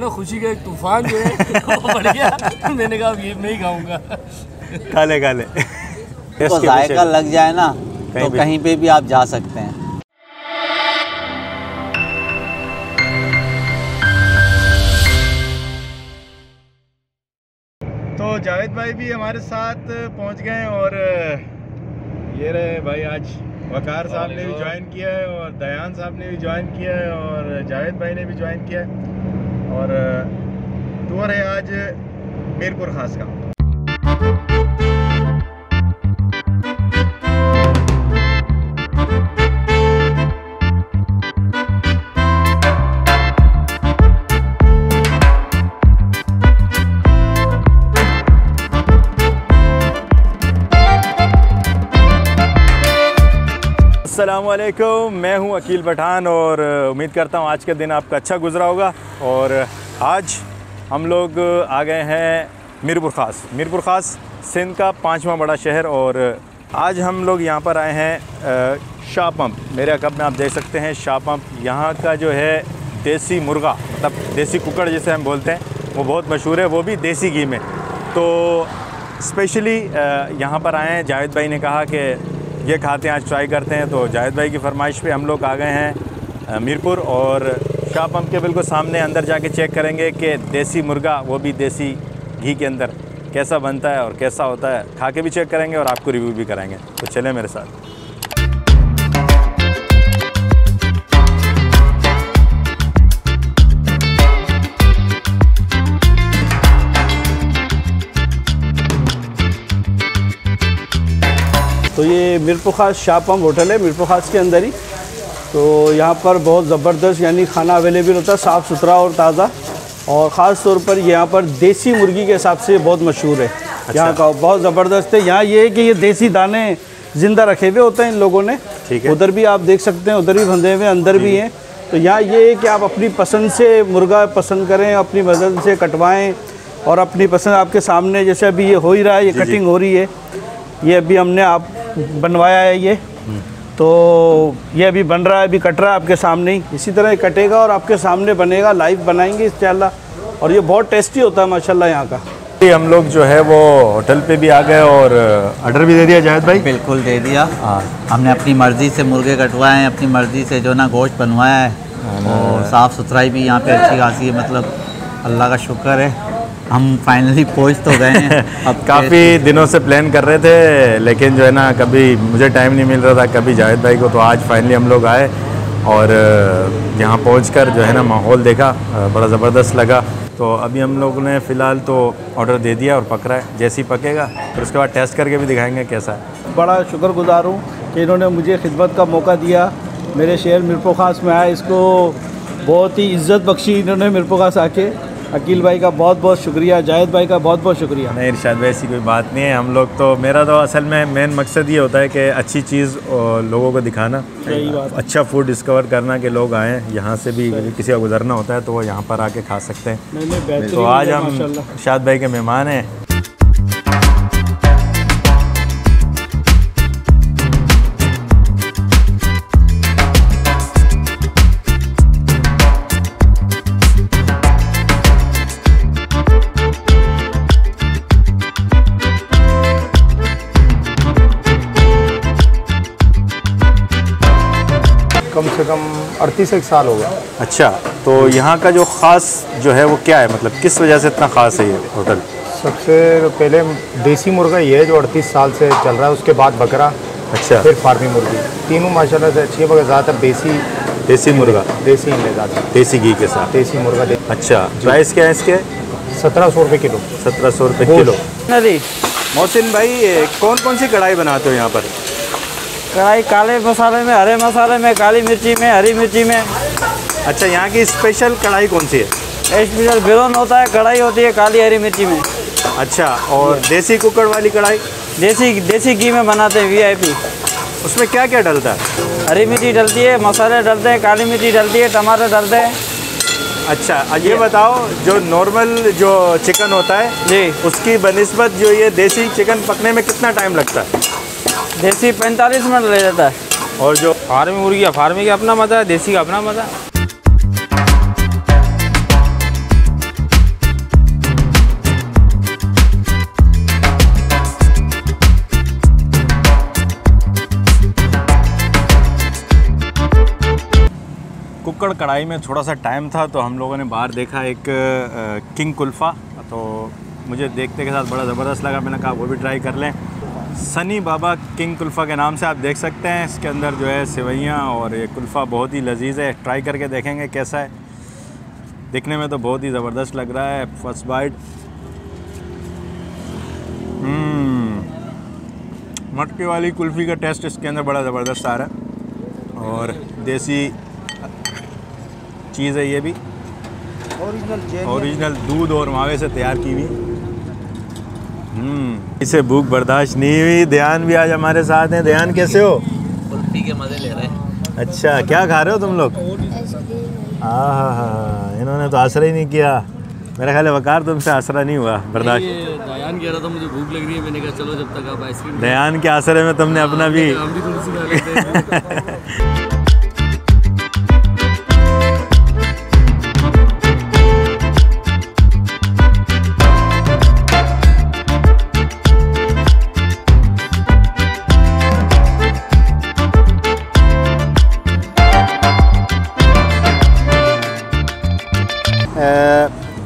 ना खुशी का एक तूफ़ान जो है वो बढ़ गया मैंने कहा अब ये मैं ही खाऊँगा। खा ले खा ले तो जायका लग जाए ना कहीं तो कहीं पे भी आप जा सकते हैं। तो जावेद भाई भी हमारे साथ पहुँच गए और ये रहे भाई आज वकार साहब ने भी ज्वाइन किया है और दयान साहब ने भी ज्वाइन किया है और जावेद भाई ने भी ज्वाइन किया है। और टूर है आज मीरपुर खास का। असलकुम मैं हूँ अकील पठान और उम्मीद करता हूँ आज का दिन आपका अच्छा गुजरा होगा। और आज हम लोग आ गए हैं मीरपुर ख़ास। मीरपुर ख़ास सिंध का पांचवा बड़ा शहर और आज हम लोग यहाँ पर आए हैं शाह पम्प मेरे अकब में आप देख सकते हैं शाह पम्प यहाँ का जो है देसी मुर्गा मतलब देसी कुकड़ जिसे हम बोलते हैं, वो बहुत मशहूर है, वो भी देसी घी में। तो स्पेशली यहाँ पर आए हैं। जावेद भाई ने कहा कि ये खाते हैं, आज ट्राई करते हैं तो जाहिद भाई की फरमाइश पे हम लोग आ गए हैं मीरपुर और शाह हम के बिल्कुल सामने अंदर जाके चेक करेंगे कि देसी मुर्गा, वो भी देसी घी के अंदर कैसा बनता है और कैसा होता है, खा के भी चेक करेंगे और आपको रिव्यू भी कराएँगे। तो चले मेरे साथ। तो ये मीरपुर खास शाह पंप होटल है मीरपुर खास के अंदर ही। तो यहाँ पर बहुत ज़बरदस्त यानी खाना अवेलेबल होता है साफ़ सुथरा और ताज़ा। और ख़ास तौर पर यहाँ पर देसी मुर्गी के हिसाब से बहुत मशहूर है। अच्छा। यहाँ का बहुत ज़बरदस्त है। यहाँ ये है कि ये देसी दाने ज़िंदा रखे हुए होते हैं इन लोगों ने। ठीक है। उधर भी आप देख सकते हैं उधर भी बंधे हुए अंदर भी हैं। तो यहाँ ये है कि आप अपनी पसंद से मुर्गा पसंद करें अपनी पसंद से कटवाएँ और अपनी पसंद आपके सामने जैसे अभी ये हो ही रहा है ये। कटिंग हो रही है। ये अभी हमने आप बनवाया है ये। तो ये अभी बन रहा है अभी कट रहा है आपके सामने ही। इसी तरह कटेगा और आपके सामने बनेगा लाइव बनाएँगे इंशाल्लाह और ये बहुत टेस्टी होता है माशाल्लाह यहाँ का। हम लोग जो है वो होटल पे भी आ गए और ऑर्डर भी दे दिया जावेद भाई। बिल्कुल दे दिया। हमने अपनी मर्ज़ी से मुर्गे कटवाए हैं अपनी मर्ज़ी से जो ना गोश्त बनवाया है। और साफ़ सुथराई भी यहाँ पे अच्छी खासी है मतलब अल्लाह का शुक्र है। हम फाइनली पहुँच तो गए हैं। अब काफ़ी दिनों से प्लान कर रहे थे लेकिन जो है ना कभी मुझे टाइम नहीं मिल रहा था कभी जावेद भाई को तो आज फाइनली हम लोग आए और यहाँ पहुँचकर जो है ना माहौल देखा बड़ा ज़बरदस्त लगा। तो अभी हम लोग ने फ़िलहाल तो ऑर्डर दे दिया और पक रहा है जैसे ही पकेगा फिर तो उसके बाद टेस्ट करके भी दिखाएँगे कैसा है। बड़ा शुक्रगुजार हूँ कि इन्होंने मुझे खिदमत का मौका दिया। मेरे शहर मिरपुर खास में आया इसको बहुत ही इज़्ज़त बख्शी इन्होंने मिरपुर खास आके। अकील भाई का बहुत बहुत शुक्रिया जाहिद भाई का बहुत बहुत शुक्रिया। नहीं इरशाद भाई ऐसी कोई बात नहीं है। हम लोग तो मेरा तो असल में मेन मकसद ये होता है कि अच्छी चीज़ लोगों को दिखाना। अच्छा फ़ूड डिस्कवर करना कि लोग आएँ यहाँ से भी किसी का गुजरना होता है तो वो यहाँ पर आके खा सकते हैं। तो आज हम माशाल्लाह। शाद भाई के मेहमान हैं। अड़तीस एक साल हो गया। अच्छा तो यहाँ का जो ख़ास जो है वो क्या है? मतलब किस वजह से इतना ख़ास है ये होटल? सबसे पहले देसी मुर्गा ये है जो अड़तीस साल से चल रहा है उसके बाद बकरा अच्छा। फिर फार्मी मुर्गी। तीनों माशाल्लाह से अच्छी है मगर ज़्यादातर देसी देसी मुर्गा? देसी ही ज़्यादा देसी घी के साथ? देसी मुर्गा दे अच्छा प्राइस क्या है इसके? सत्रह सौ रुपये किलो। सत्रह सौ रुपये किलो। मोहसिन भाई कौन कौन सी कढ़ाई बनाते हो यहाँ पर? कढ़ाई काले मसाले में हरे मसाले में काली मिर्ची में हरी मिर्ची में। अच्छा यहाँ की स्पेशल कढ़ाई कौन सी है? स्पेशल बिलोन होता है कढ़ाई होती है काली हरी मिर्ची में। अच्छा और देसी कुकर वाली कढ़ाई? देसी देसी घी में बनाते हैं वीआईपी उसमें क्या क्या डलता है? हरी मिर्ची डलती है मसाले डलते हैं काली मिर्ची डलती है टमाटर डलते हैं। अच्छा अब ये बताओ जो नॉर्मल जो चिकन होता है जी। उसकी बनस्बत जो ये देसी चिकन पकने में कितना टाइम लगता है? देसी पैंतालीस मिनट ले जाता है। और जो फार्मी मुर्गी है, फार्मी का अपना मज़ा है, देसी का अपना मज़ा कुकड़ कढ़ाई में थोड़ा सा टाइम था तो हम लोगों ने बाहर देखा एक किंग कुल्फ़ा। तो मुझे देखते के साथ बड़ा ज़बरदस्त लगा, मैंने कहा वो भी ट्राई कर लें। सनी बाबा किंग कुल्फ़ा के नाम से आप देख सकते हैं। इसके अंदर जो है सेवैयाँ और ये कुल्फ़ा बहुत ही लजीज है। ट्राई करके देखेंगे कैसा है। दिखने में तो बहुत ही ज़बरदस्त लग रहा है फ़र्स्ट बाइट। मटके वाली कुल्फ़ी का टेस्ट इसके अंदर बड़ा ज़बरदस्त आ रहा है। और देसी चीज़ है ये भी। ओरिजिनल दूध और मावे से तैयार की हुई। हम्म इसे भूख बर्दाश्त नहीं हुई। ध्यान भी आज हमारे साथ हैं। ध्यान कैसे हो? कुल्फी के मज़े ले रहे हैं। अच्छा क्या खा रहे हो तुम लोग? हाँ हाँ हाँ। इन्होंने तो आसरा ही नहीं किया। मेरा ख्याल है वकार तुमसे आसरा नहीं हुआ बर्दाश्त। दयान कह रहा था मुझे भूख लग रही है। मैंने कहा चलो जब तक आप आइसक्रीम दयान के आसरे में तुमने अपना भी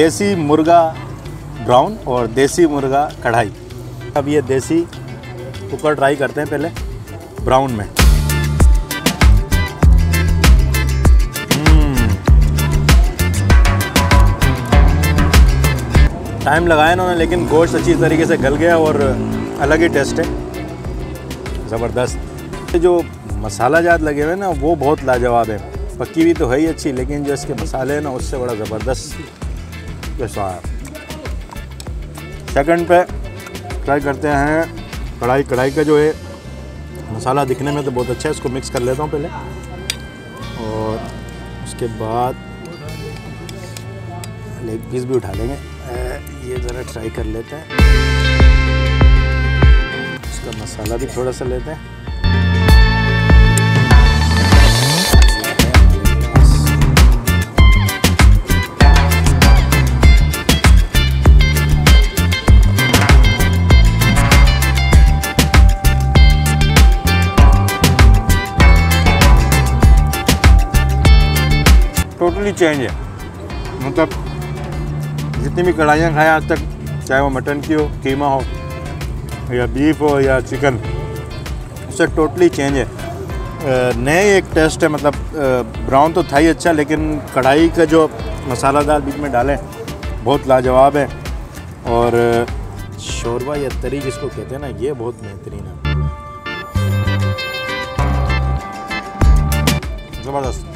देसी मुर्गा ब्राउन और देसी मुर्गा कढ़ाई। अब ये देसी कुकर ट्राई करते हैं पहले ब्राउन में। टाइम लगाया इन्होंने, लेकिन गोश्त अच्छी तरीके से गल गया और अलग ही टेस्ट है। ज़बरदस्त। जो मसाला जात लगे हुए हैं ना, वो बहुत लाजवाब है। पक्की भी तो है ही अच्छी, लेकिन जो इसके मसाले हैं ना, उससे बड़ा ज़बरदस्त। जो स्वाद सेकंड पे ट्राई करते हैं कढ़ाई। कढ़ाई का जो है मसाला दिखने में तो बहुत अच्छा है, इसको मिक्स कर लेता हूँ पहले। और उसके बाद लेग पीस भी उठा लेंगे। ये ज़रा ट्राई कर लेते हैं। इसका मसाला भी थोड़ा सा लेते हैं। चेंज है मतलब जितनी भी कढ़ाइयाँ खाएँ आज तक, चाहे वो मटन की हो, कीमा हो, या बीफ हो, या चिकन, उससे टोटली चेंज है। नए एक टेस्ट है मतलब ब्राउन तो था ही अच्छा लेकिन कढ़ाई का जो मसालादार बीच में डालें, बहुत लाजवाब है। और शोरबा या तरी जिसको कहते हैं ना, ये बहुत बेहतरीन है। ज़बरदस्त।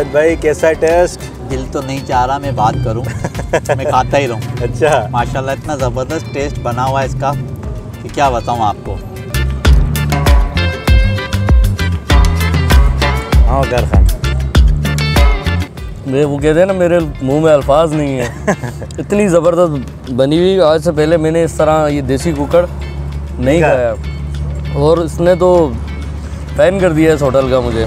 जावेद भाई कैसा टेस्ट? दिल तो नहीं चाह रहा मैं बात करूँ। मैं खाता ही रहूँ। अच्छा। माशाल्लाह इतना ज़बरदस्त टेस्ट बना हुआ है इसका कि क्या बताऊँ आपको। हाँ घर खान मैं वो कहते हैं ना मेरे मुँह में अल्फाज नहीं है। इतनी ज़बरदस्त बनी हुई आज से पहले मैंने इस तरह ये देसी कुकर नहीं खाया। और इसने तो फ़ैन कर दिया इस होटल का मुझे।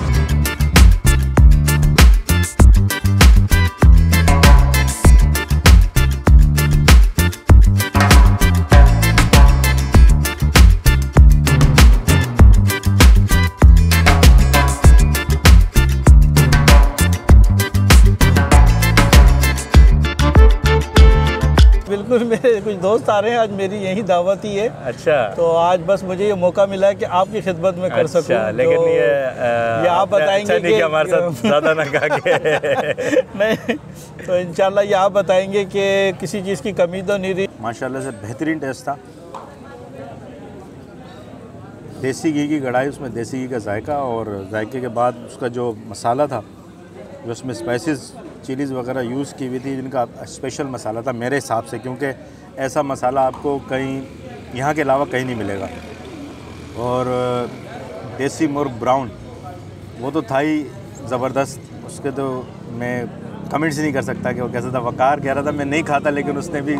बिल्कुल मेरे कुछ दोस्त आ रहे हैं आज मेरी यही दावत ही है। अच्छा। तो आज बस मुझे ये मौका मिला है कि आपकी खिदमत में कर सकूँ। अच्छा लेकिन तो ये अ, ये आप बताएँगे अच्छा कि- कि हमारे साथ ज़्यादा ना खा के। नहीं तो इंशाल्लाह ये आप बताएँगे कि किसी चीज़ की कमी तो नहीं रही। माशाल्लाह से बेहतरीन टेस्ट था। देसी घी की कढ़ाई उसमें देसी घी का जायका और जायके के बाद उसका जो मसाला था जो उसमें स्पाइसेस चिलीज़ वगैरह यूज़ की हुई थी जिनका स्पेशल मसाला था मेरे हिसाब से क्योंकि ऐसा मसाला आपको कहीं यहाँ के अलावा कहीं नहीं मिलेगा। और देसी मुर्ग ब्राउन वो तो था ही ज़बरदस्त। उसके तो मैं कमेंट्स नहीं कर सकता कि वो कैसा था। वकार कह रहा था मैं नहीं खाता लेकिन उसने भी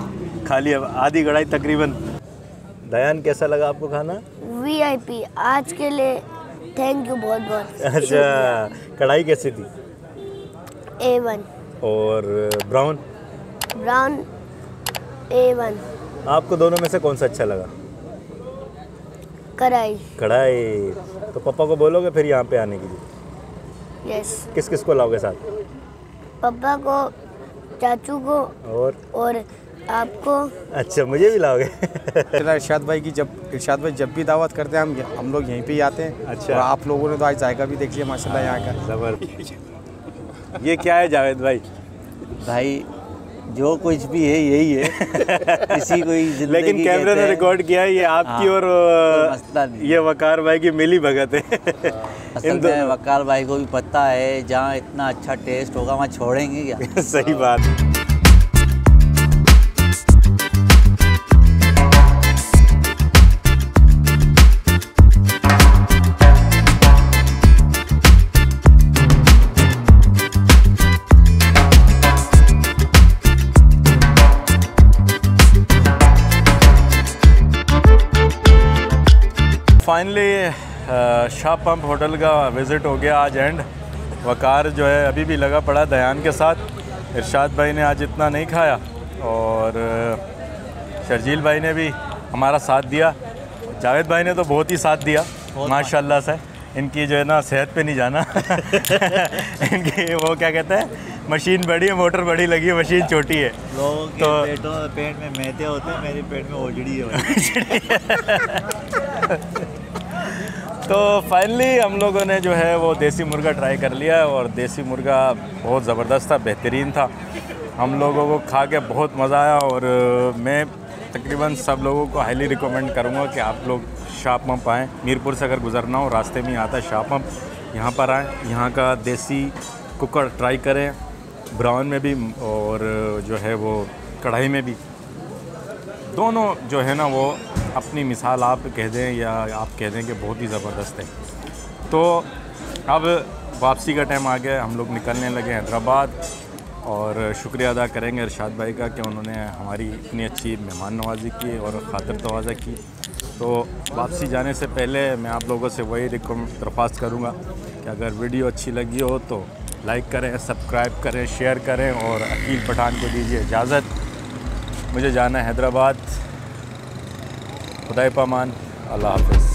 खा लिया। आधी कढ़ाई तकरीबन। दयान कैसा लगा आपको खाना? वीआईपी आज के लिए थैंक यू बहुत बहुत अच्छा कढ़ाई कैसी थी? ए वन और ब्राउन ब्राउन ए वन आपको दोनों में से कौन सा अच्छा लगा? कढ़ाई. कढ़ाई। तो पापा को बोलोगे फिर यहाँ पे आने के लिए? यस किस किस को लाओगे साथ? पापा को चाचू को और? और आपको. अच्छा मुझे भी लाओगे? इरशाद भाई की जब इरशाद भाई जब भी दावत करते हैं हम हम लोग यहीं पे ही आते हैं। अच्छा। और आप लोगों ने तो आज जायका भी देख लिया माशाल्लाह यहाँ का। ज़बरदस्त। ये क्या है जावेद भाई? भाई जो कुछ भी है यही है। किसी कोई लेकिन कैमरे ने रिकॉर्ड किया है ये आपकी हाँ, और ये वकार भाई की मिली भगत है। असल इन में वकार भाई को भी पता है जहाँ इतना अच्छा टेस्ट होगा वहाँ छोड़ेंगे क्या? सही बात। फाइनली शाह पंप होटल का विज़िट हो गया आज एंड वकार जो है अभी भी लगा पड़ा दयान के साथ। इरशाद भाई ने आज इतना नहीं खाया और शर्जील भाई ने भी हमारा साथ दिया। जावेद भाई ने तो बहुत ही साथ दिया माशाल्लाह से। इनकी जो है ना सेहत पे नहीं जाना। इनकी वो क्या कहते हैं मशीन बड़ी है मोटर बड़ी लगी है मशीन छोटी है। लोगों तो- पेटों पेट में मैदे होते हैं मेरे पेट में ओजड़ी है। तो फाइनली हम लोगों ने जो है वो देसी मुर्गा ट्राई कर लिया और देसी मुर्गा बहुत ज़बरदस्त था, बेहतरीन था। हम लोगों को खा के बहुत मज़ा आया और मैं तकरीबन सब लोगों को हाईली रिकमेंड करूँगा कि आप लोग शाह पंप आएँ। मीरपुर से अगर गुजरना हो, रास्ते में आता है शाह पंप यहाँ पर आएँ। यहाँ का देसी कुकर ट्राई करें ब्राउन में भी और जो है वो कढ़ाई में भी। दोनों जो है ना वो अपनी मिसाल आप कह दें या आप कह दें कि बहुत ही ज़बरदस्त है। तो अब वापसी का टाइम आ गया, हम लोग निकलने लगे हैदराबाद और शुक्रिया अदा करेंगे इरशाद भाई का कि उन्होंने हमारी इतनी अच्छी मेहमान नवाजी की और खातर तवाज़ा की। तो वापसी जाने से पहले मैं आप लोगों से वही दरख्वास्त करूँगा कि अगर वीडियो अच्छी लगी हो तो लाइक करें सब्सक्राइब करें शेयर करें और अकील पठान को दीजिए इजाज़त। मुझे जाना है हैदराबाद। खुदाई पामान अल्लाह हाफिज़।